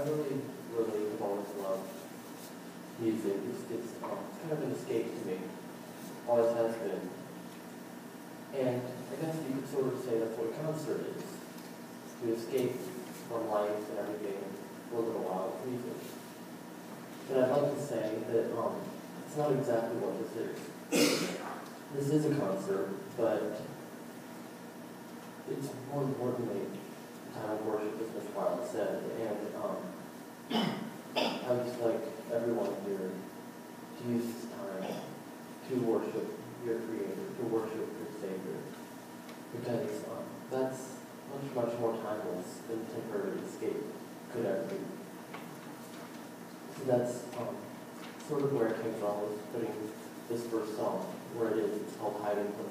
I really, really have always loved music. It's, it's um, kind of an escape to me. Always has been. And I guess you could sort of say that's what a concert is. To escape from life and everything for a little while with music. And I'd like to say that um, it's not exactly what this is. this is a concert, but it's more importantly time of worship, as Mr. Wilde said, and um, I would just like everyone here to use this time to worship your Creator, to worship your Savior, because um, that's much, much more timeless than temporary escape could ever be. So that's um, sort of where it came from, was putting this first song, where it is, it's called Hiding Place.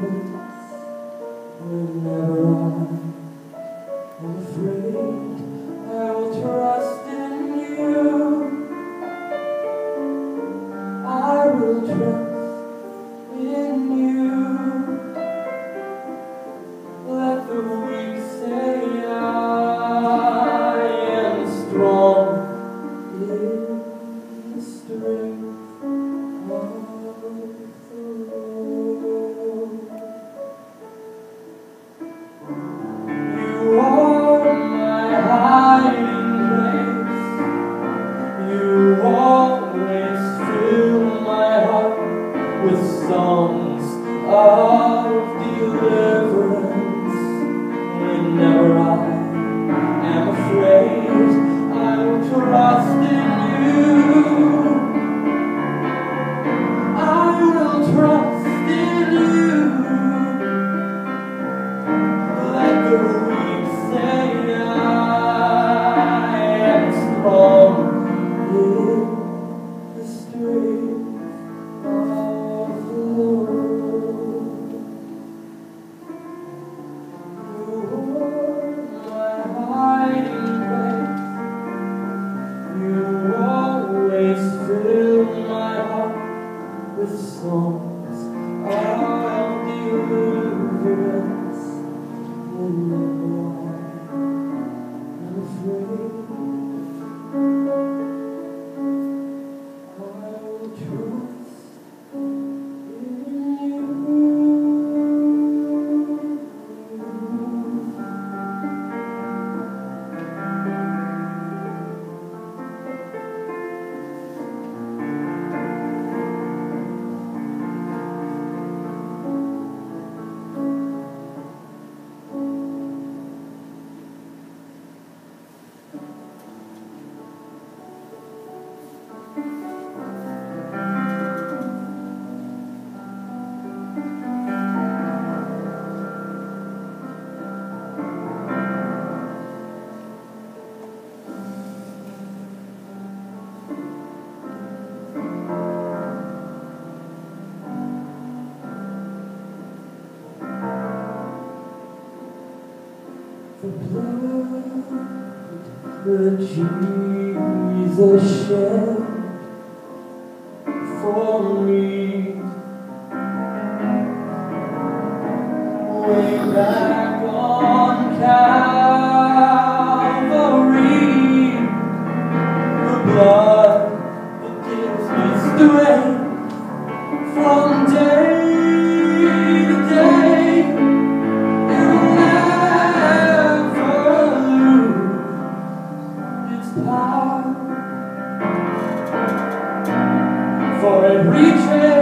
It's Psalms. Jesus shed For it reaches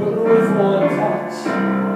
but with one touch,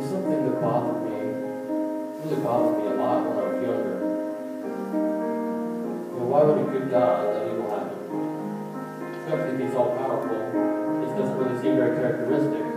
There's something that bothered me, It really bothered me a lot when I was younger. But why would a good God let evil happen? Especially if he's all powerful, this doesn't really seem very characteristic.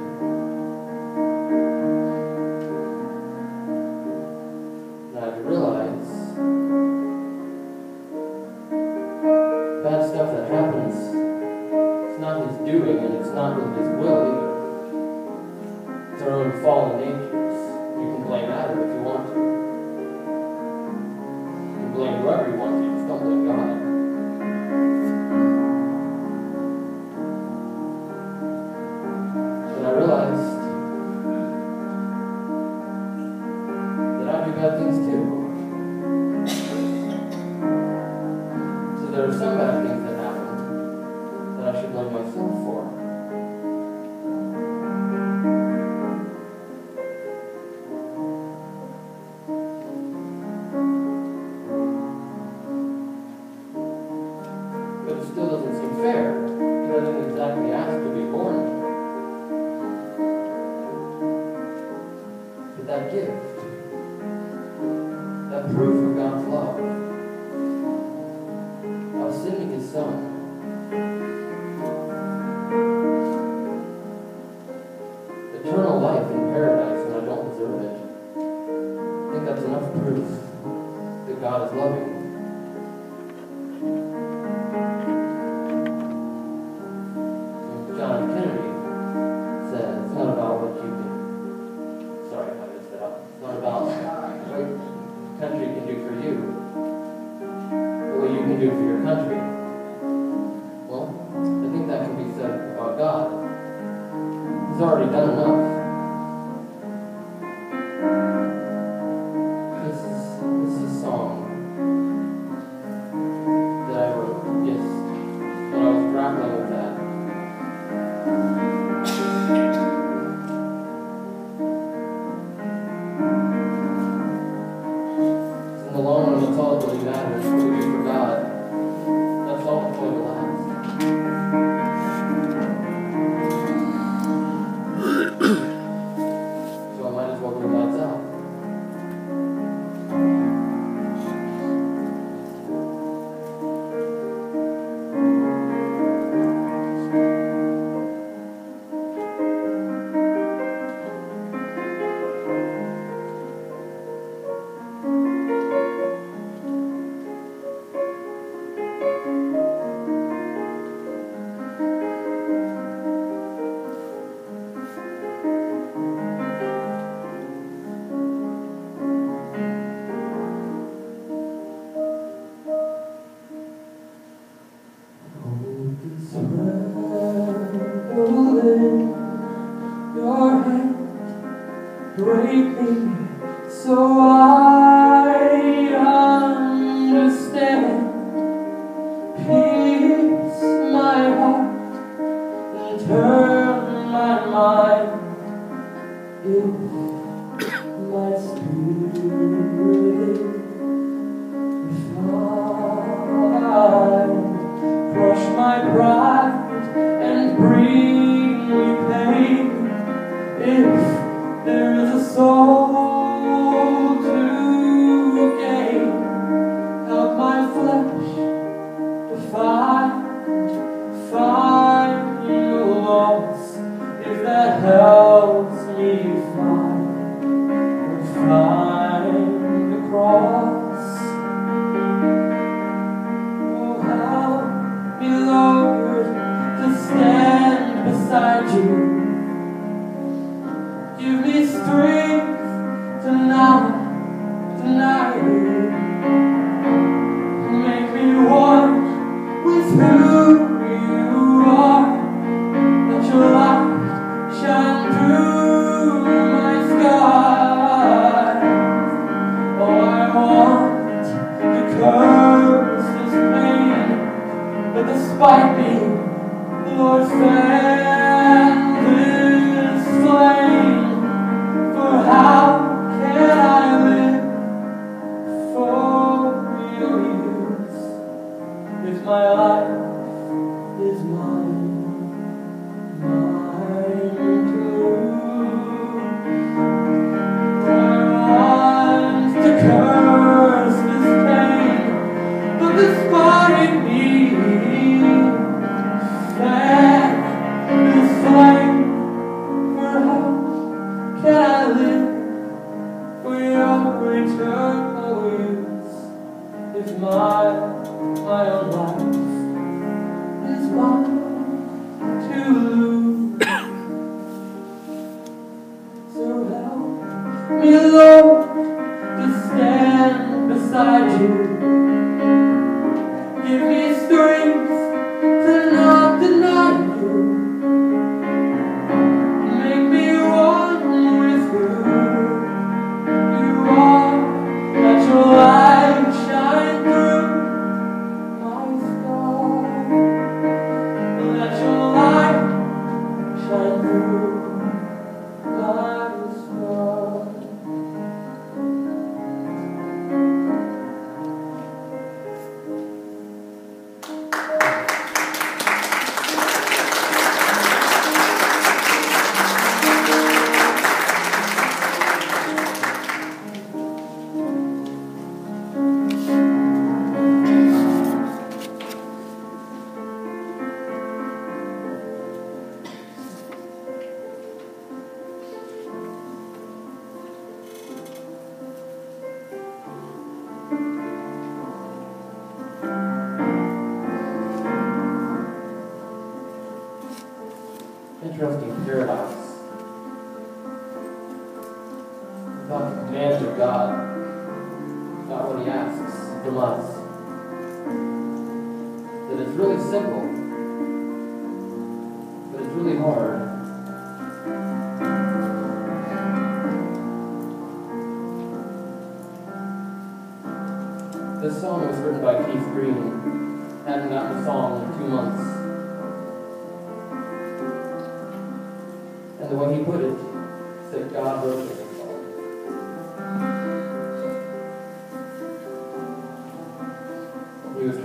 So I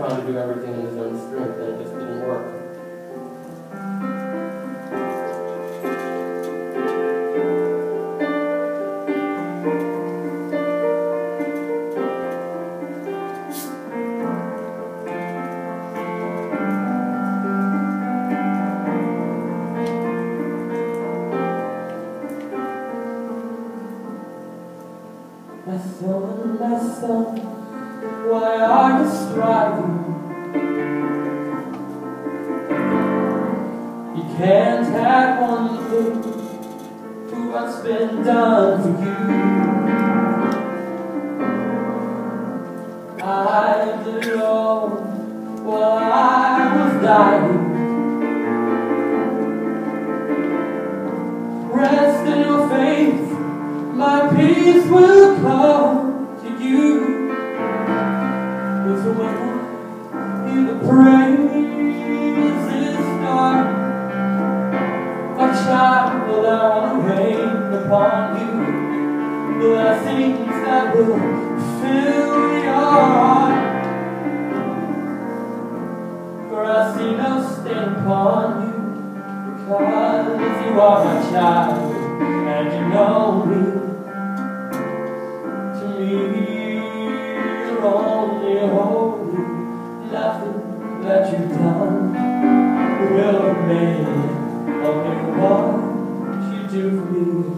trying to do everything in his own strength, and it My peace will come to you with the wind in the praises start. Like child will I rain upon you, blessings that will fill your heart. For I see no stain upon you, because you are my child, and you know me. that you've done will remain. only what you do for me.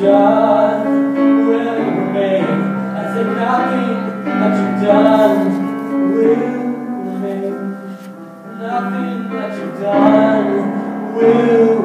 done will remain as that you've done will remain. Nothing that you've done will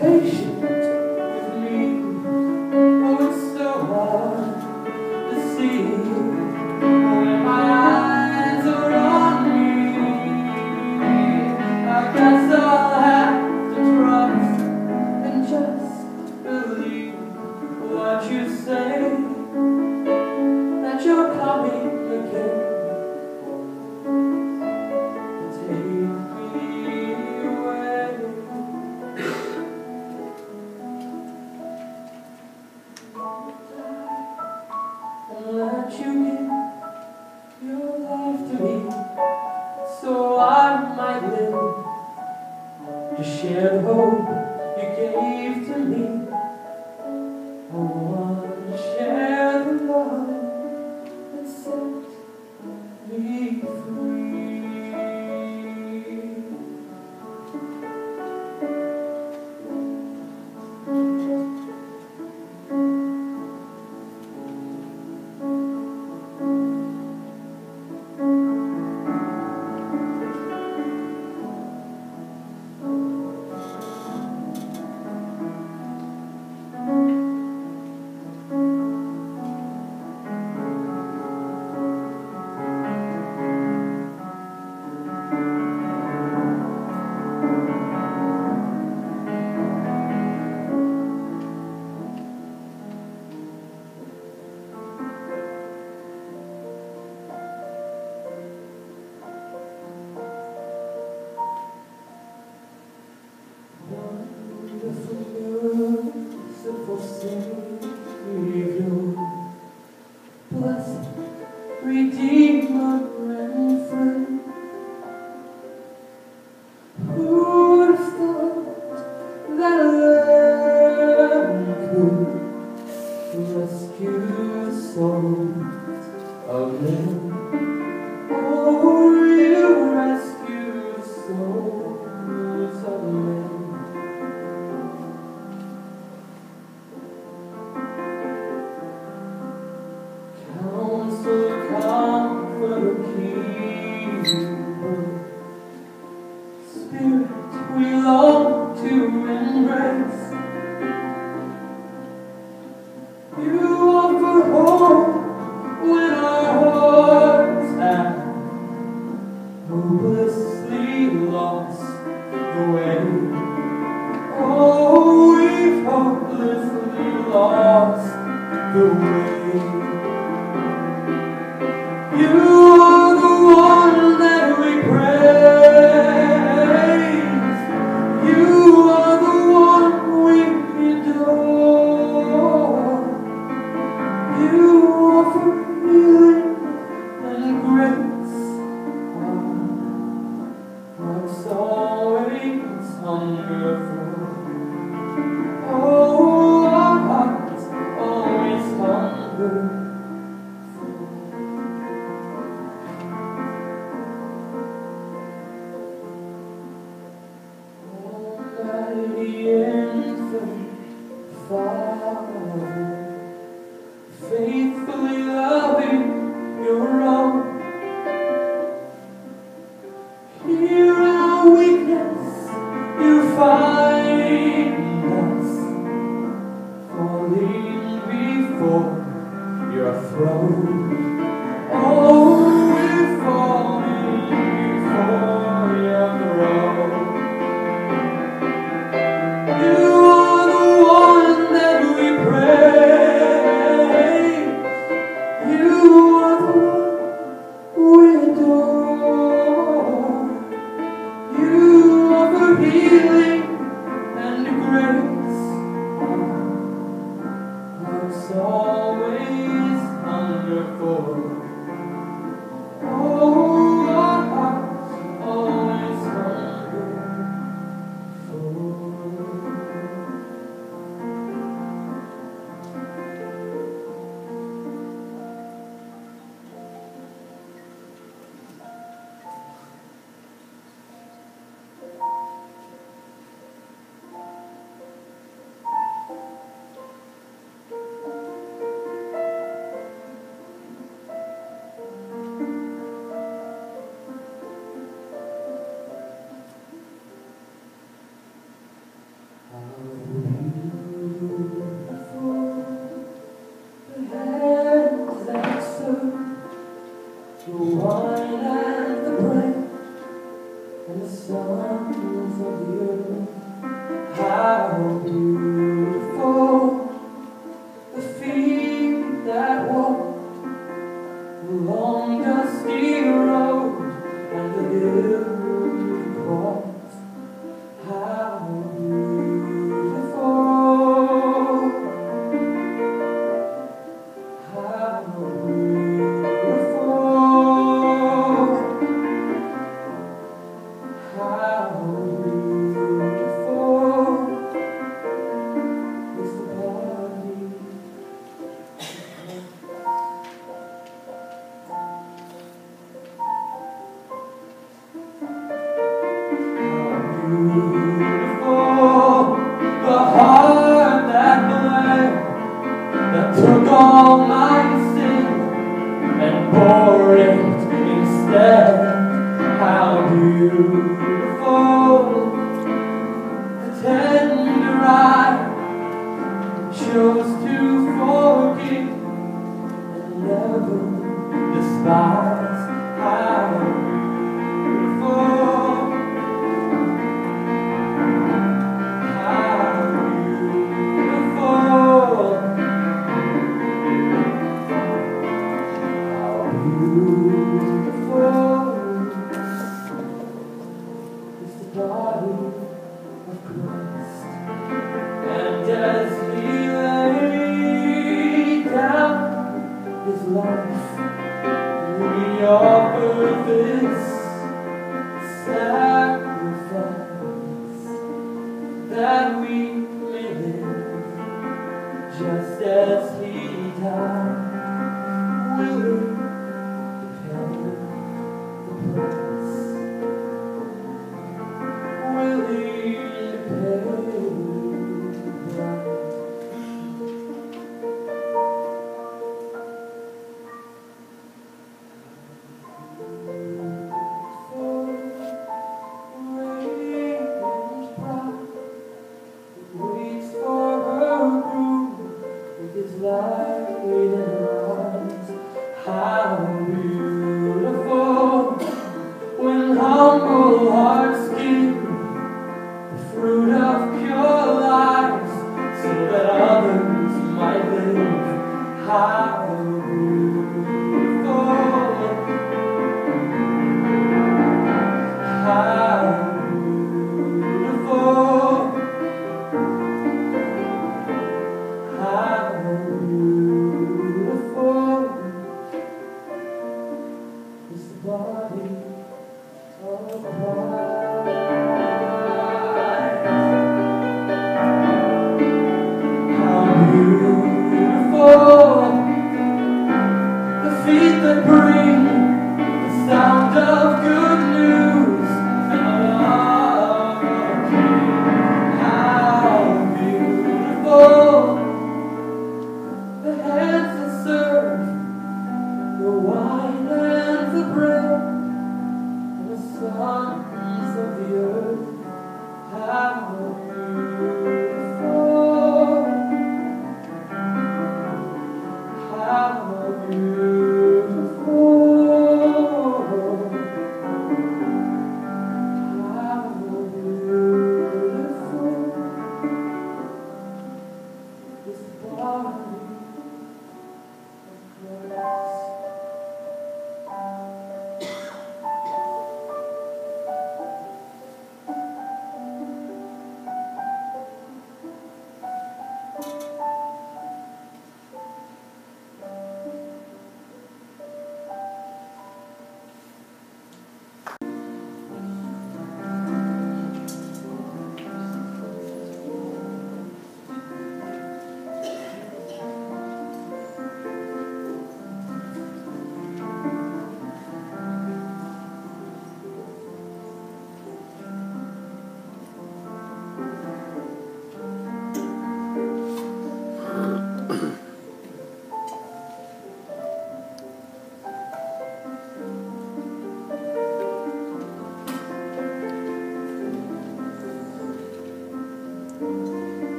patient with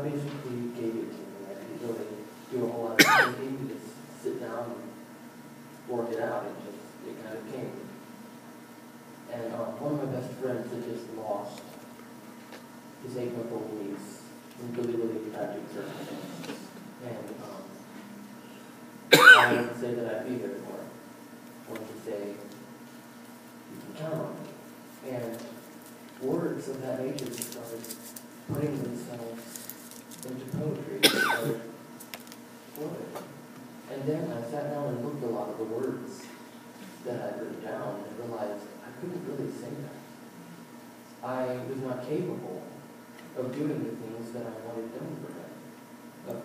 vez eh, que, que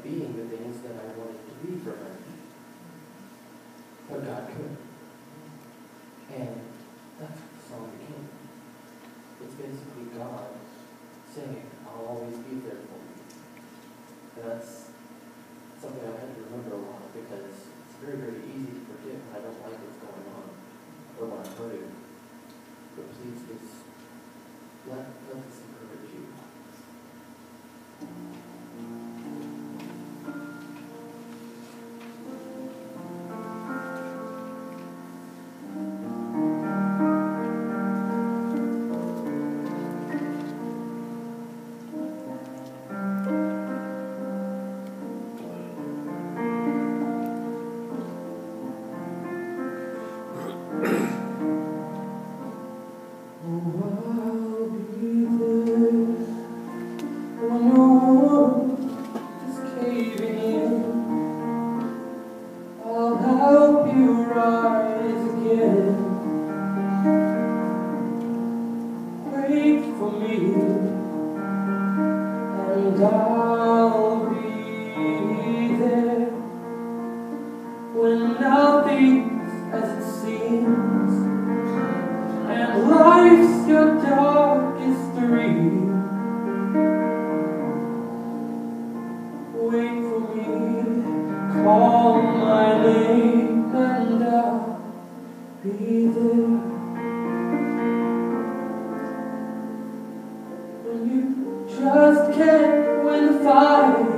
being the things that I wanted to be for her. But God could. And that's what the song became. It's basically God saying, just can't win the fire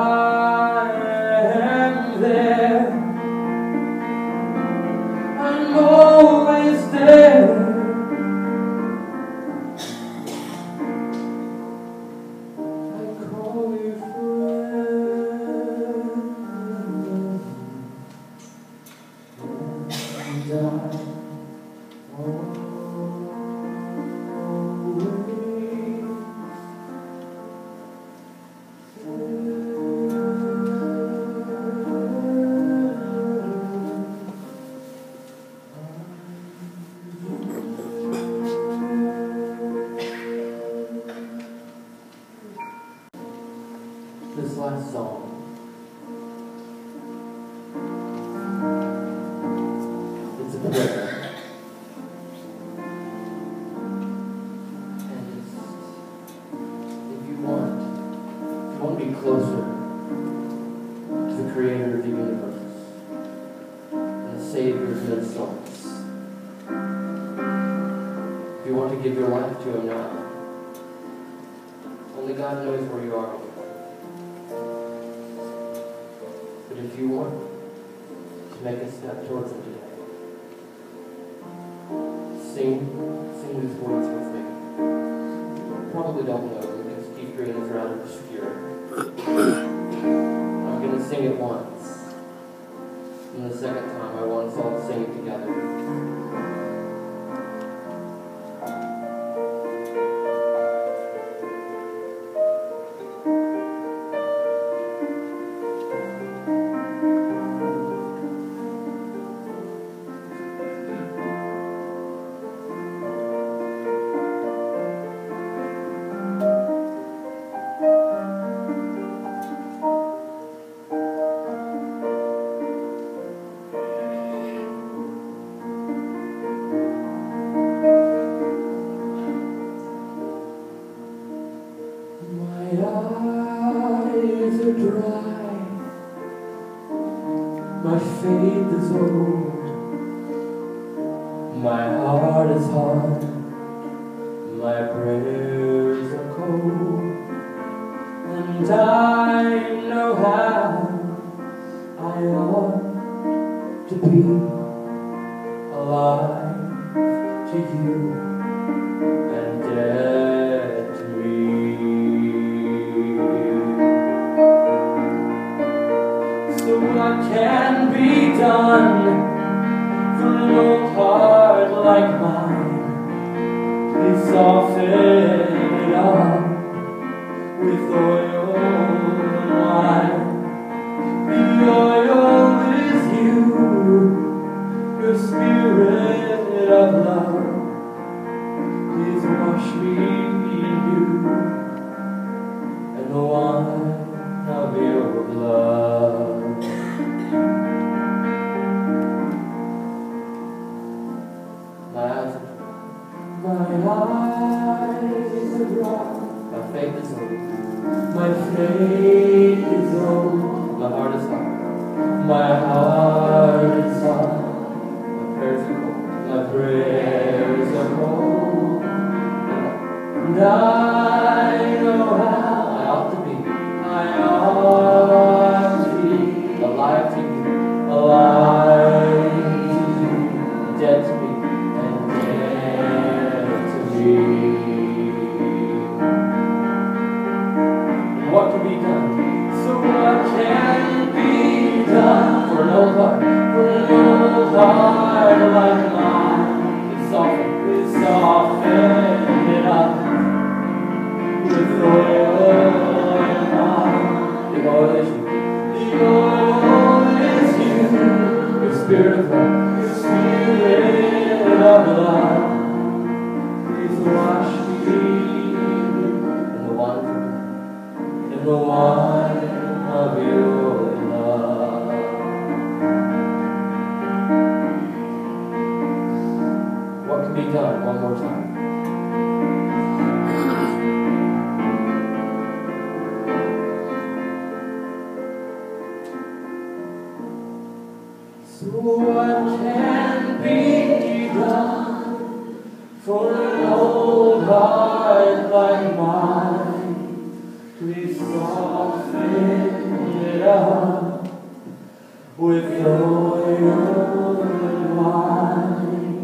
I am there and more. With oil and wine.